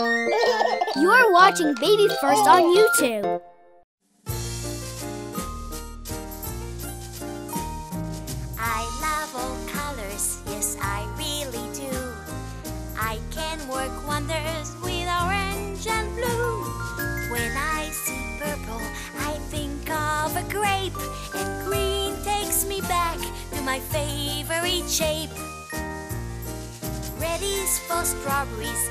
You're watching Baby First on YouTube. I love all colors, yes, I really do. I can work wonders with orange and blue. When I see purple, I think of a grape, and green takes me back to my favorite shape. Red is for strawberries,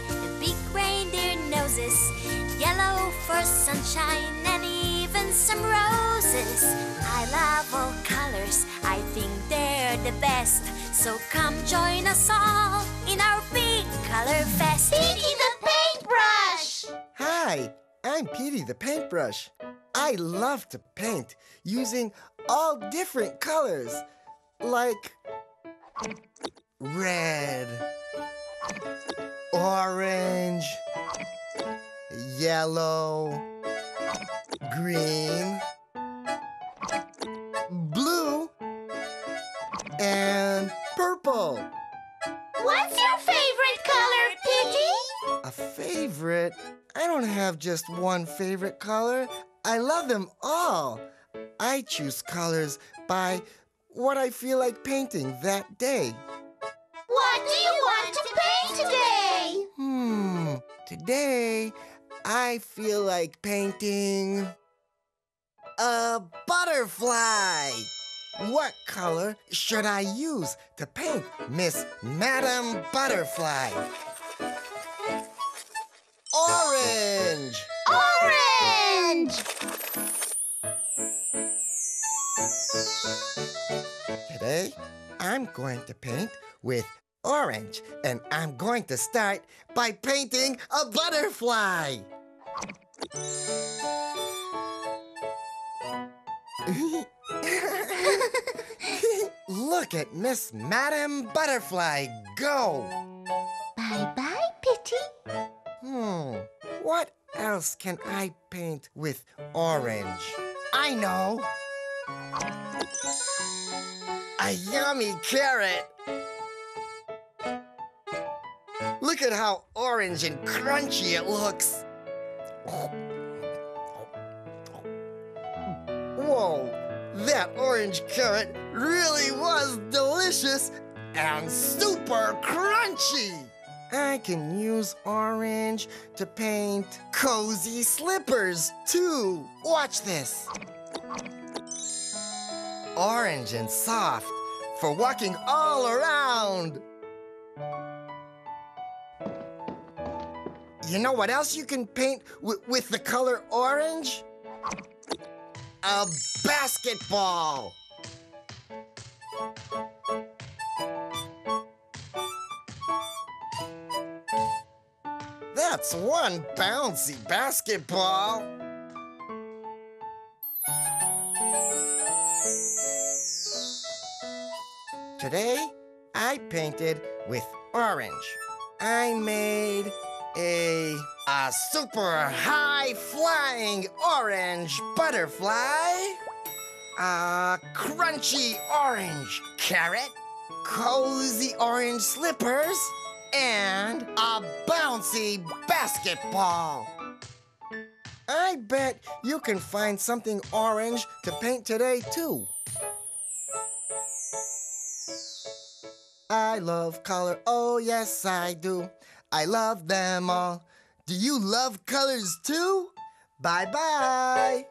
yellow for sunshine, and even some roses. I love all colors, I think they're the best. So come join us all in our big color fest. Petey the paintbrush! Hi, I'm Petey the paintbrush. I love to paint using all different colors, like red, yellow, green, blue, and purple. What's your favorite color, Petey? A favorite? I don't have just one favorite color. I love them all. I choose colors by what I feel like painting that day. What do you want to paint today? Hmm, today I feel like painting a butterfly. What color should I use to paint Miss Madame Butterfly? Orange! Orange! Today, I'm going to paint with orange, and I'm going to start by painting a butterfly. Look at Miss Madame Butterfly go. Bye-bye, Petey. Hmm, what else can I paint with orange? I know. A yummy carrot. Look at how orange and crunchy it looks. Whoa, that orange carrot really was delicious and super crunchy. I can use orange to paint cozy slippers too. Watch this. Orange and soft for walking all around. You know what else you can paint with the color orange? A basketball. That's one bouncy basketball. Today, I painted with orange. I made a, a super high flying orange butterfly, a crunchy orange carrot, cozy orange slippers, and a bouncy basketball. I bet you can find something orange to paint today, too. I love color, oh yes I do. I love them all. Do you love colors too? Bye bye.